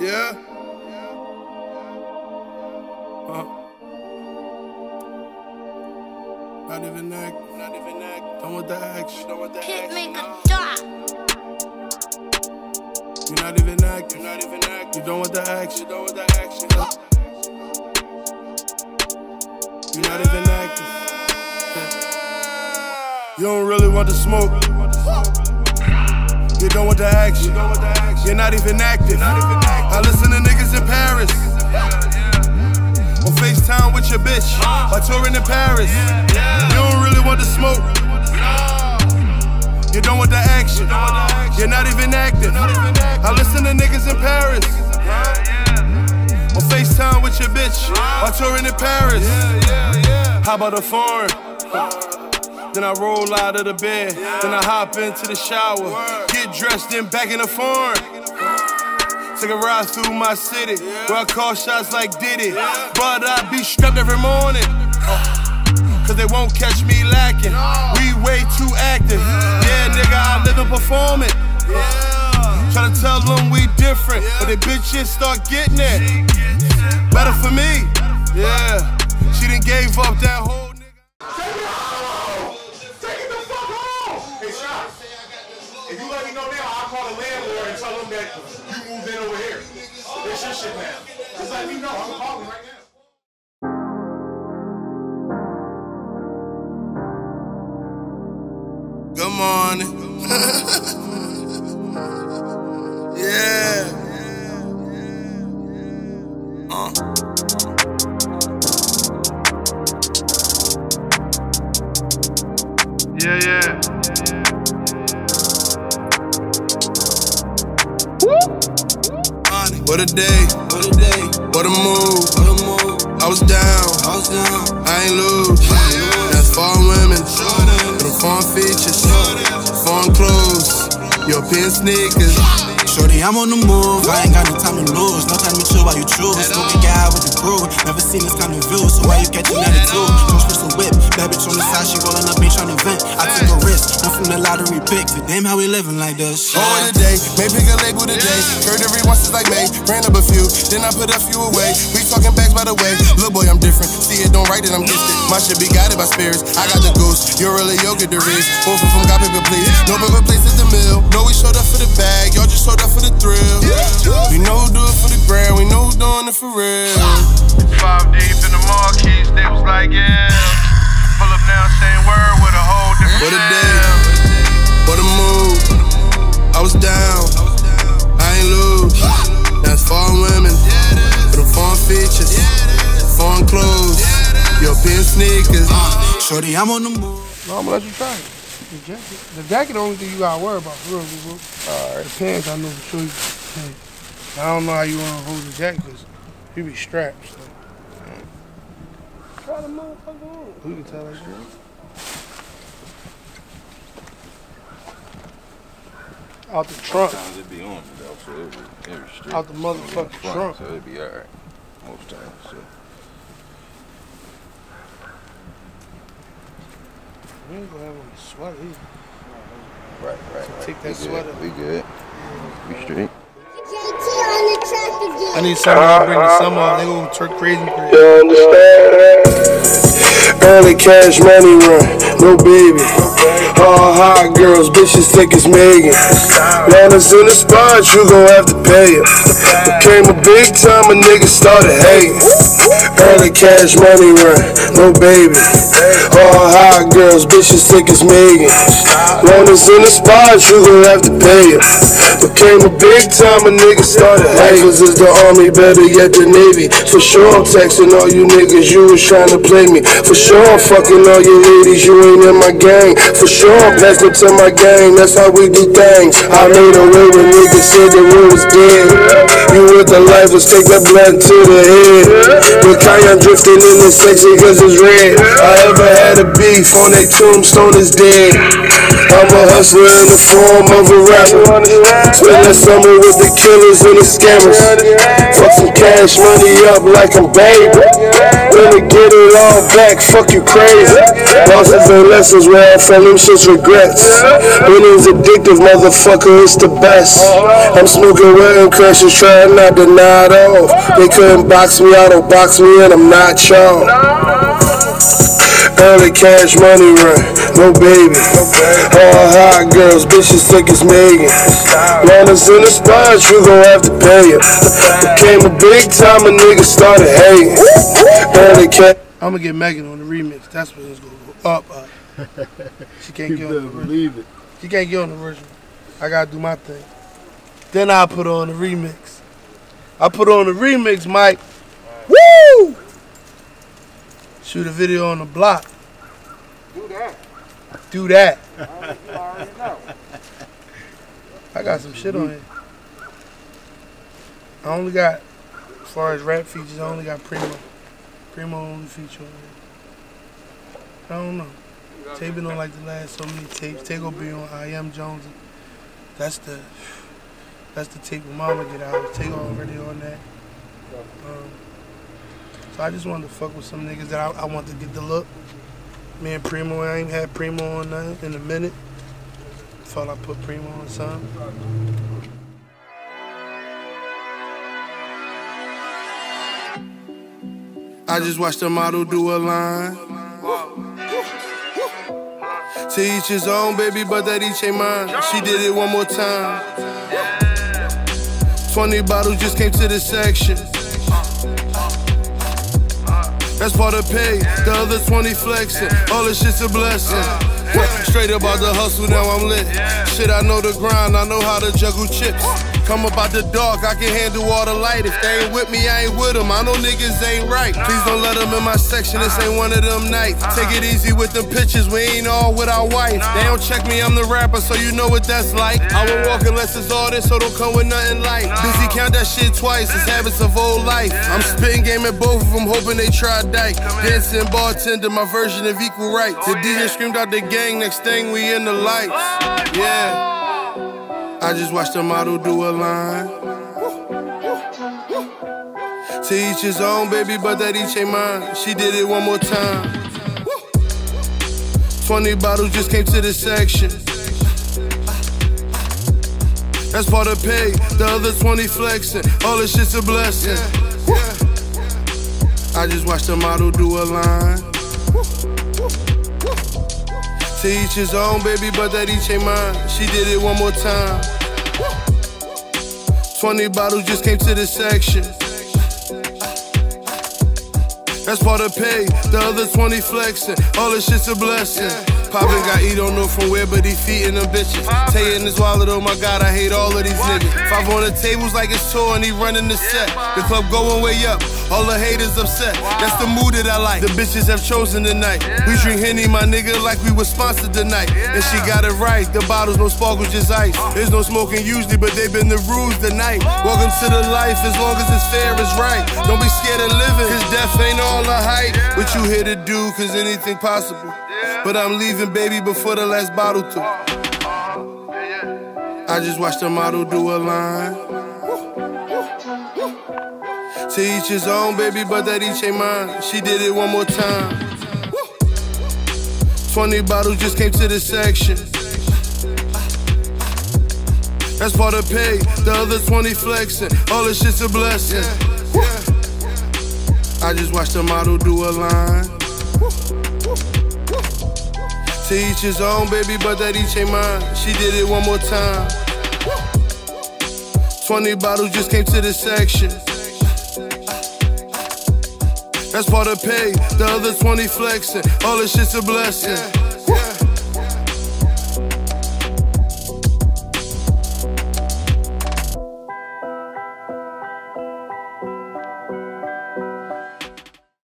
Yeah. Uh. Not even act, not even act. Don't want the action, don't want the Hit action. make a dot. You're not even act, you're not even act. You don't want the action, don't want the action. uh. You're not even acting. You don't really want the smoke. You don't want the action. You're not even active. I listen to niggas in Paris. On FaceTime with your bitch. Uh. While touring in Paris. You don't really want the smoke. You don't want the action. You're not even active. I listen to niggas in Paris. On FaceTime with your bitch. Uh. While touring in Paris. How about a foreign? Then I roll out of the bed. Then I hop into the shower. Get dressed, then back in the foreign. Take a ride through my city. Where I call shots like Diddy. But I be strapped every morning. Cause they won't catch me lacking. We way too active. Yeah, nigga, I live and perform it. Try to tell them we different, but they bitches start getting it. Better for me. Yeah. She done gave up that whole nigga. Take it the fuck home! Hey, Sean, if you let me know now, I'll call the landlord and tell him that you moved in over here. That's your shit now. Just let me know. I'm gonna call him right now. Good morning. yeah. Uh. Yeah, yeah. What a day, what a day, what a move, what a move. I was down, I was down, I ain't lose. That's foreign women, for the foreign features, foreign clothes, your European sneakers. Shorty, I'm on the move. I ain't got no time to lose. No time to chill while you choose. Smoking guy with the crew. Never seen this kind of view. So why you catching attitude? Don't switch the whip. Bad bitch on the side, she rolling up, ain't trying to vent. I took a risk. I'm from the lottery pick. But damn, how we living like this? Oh, today, may pick a label today. Heard every once since like May, ran up a few, then I put a few away. We talking bags by the way. Little boy, I'm different. See it, don't write it, I'm gifted. My shit be guided by spirits. I got the goose, you're really yoga the wrist. Both of them got paper, please. No paper place at the mill. No, we showed up for the bag, y'all just showed up for the thrill. We know who do it for the grand, we know who doing it for real. Five deep in the marquees, they was like, yeah. Pull up now, same word with a whole different What a day, sound. what a move. I was down, I ain't lose. That's foreign women, for the foreign features, foreign clothes, European sneakers. Shorty, I'm on the move. No, I'm gonna let you try it. The jacket, the jacket, the only thing you gotta worry about, for real, boo boo. Alright. The pants, I know for sure you can. I don't know how you wanna hold the jacket, cause you be strapped. So. Try the motherfucker on. We can tell that shit. Out the trunk. Sometimes it be on though, so it be, it be straight. Out the motherfucking Front, trunk. So it be alright most times. So We ain't gonna have on the sweater either. right, right, right. take that we sweater. Good. We good. We straight. I need something to bring the uh-huh. summer on. They gonna turn crazy crazy. Early cash money run, no baby. All hot girls, bitches think it's Megan. Want us in the spot, you gon' have to pay it. Became a big time, a nigga started hating. Early cash money run, no baby. All hot girls, bitches think it's Megan. Want us in the spot, you gon' have to pay it. Became a big time, a nigga started hating. Is the army, better yet the navy. For sure, I'm texting all you niggas, you was trying to play me. For sure, I'm fucking all you ladies, you ain't in my gang. For sure, I'm passing to my gang, that's how we do things. I made a way when niggas said the world was dead. You with the life, let's take that blood to the head. But Cayenne drifting in the sexy cause it's red. I ever had a beef on that tombstone is dead. I'm a hustler in the form of a rapper. Spend that summer with the killers and the scammers. Fuck some cash money up like I'm baby. Finna get it all back, fuck you crazy. Losses and lessons where I fell them shit's regrets. Winning's addictive, motherfucker, it's the best. I'm smoking wedding crashes, trying not to nod off. They couldn't box me out or box me in, I'm not y'all. Early cash money run, no baby. All hot girls, bitches think it's Megan. Runners in the spot, you gon' have to pay it. Became a big time, a nigga started hating. Early cash. I'm gonna get Megan on the remix. That's what it's gonna go up. up. She can't You get on the original. believe it. She can't get on the original. I gotta do my thing. Then I put on the remix. I put on the remix, Mike. Shoot a video on the block. Do that. Do that. You already know. I got some shit on here. I only got, as far as rap features, I only got Primo. Primo only feature on here. I don't know. Been on like the last so many tapes. Tay gonna be on I Am Jones. That's the that's the tape with Mama get out. Tay already on that. Um, so I just wanted to fuck with some niggas that I, I want to get the look. Me and Primo, I ain't had Primo on nothing in a minute. Thought I put Primo on something. I just watched a model do a line. To each his own, baby, but that each ain't mine. She did it one more time. 20 bottles just came to the section. That's part of pay, the other 20 flexing. All this shit's a blessing. Straight up about the hustle, now I'm lit. Shit, I know the grind, I know how to juggle chips. Come up out the dark, I can handle all the light. If they ain't with me, I ain't with them. I know niggas ain't right. Please don't let them in my section, this ain't one of them nights. Take it easy with them pictures, we ain't all with our wife. They don't check me, I'm the rapper, so you know what that's like. I won't walk unless it's all this, so don't come with nothing light. Busy count that shit twice, it's habits of old life. I'm spitting game at both of them, hoping they try dyke. Dancing bartender, my version of equal rights. The DJ screamed out the gang, next thing we in the lights. Yeah. I just watched the model do a line. To each his own, baby, but that each ain't mine. She did it one more time. 20 bottles just came to the section. That's part of pay, the other 20 flexing. All this shit's a blessing. I just watched the model do a line. To each his own, baby, but that each ain't mine. She did it one more time. 20 bottles just came to the section. That's part of pay, the other 20 flexing. All this shit's a blessing. Poppin' got eat, don't know from where, but he feeding them bitches. Tay in his wallet, oh my god, I hate all of these niggas. Five on the tables like it's tour and he running the set. The club going way up, all the haters upset. That's the mood that I like. The bitches have chosen tonight. We drink Henny, my nigga, like we was sponsored tonight. And she got it right, the bottles no sparkles, just ice. There's no smoking usually, but they've been the rules tonight. Welcome to the life, as long as it's fair, it's right. Don't be scared of living, cause death ain't all a hype. What you here to do, cause anything possible. But I'm leaving, baby, before the last bottle. I just watched the model do a line. To each his own, baby, but that each ain't mine. She did it one more time. 20 bottles just came to the section. That's part of pay, the other 20 flexing. All this shit's a blessing. I just watched the model do a line. To each his own, baby, but that each ain't mine. She did it one more time. 20 bottles just came to the section. That's part of pay, the other 20 flexing. All this shit's a blessing.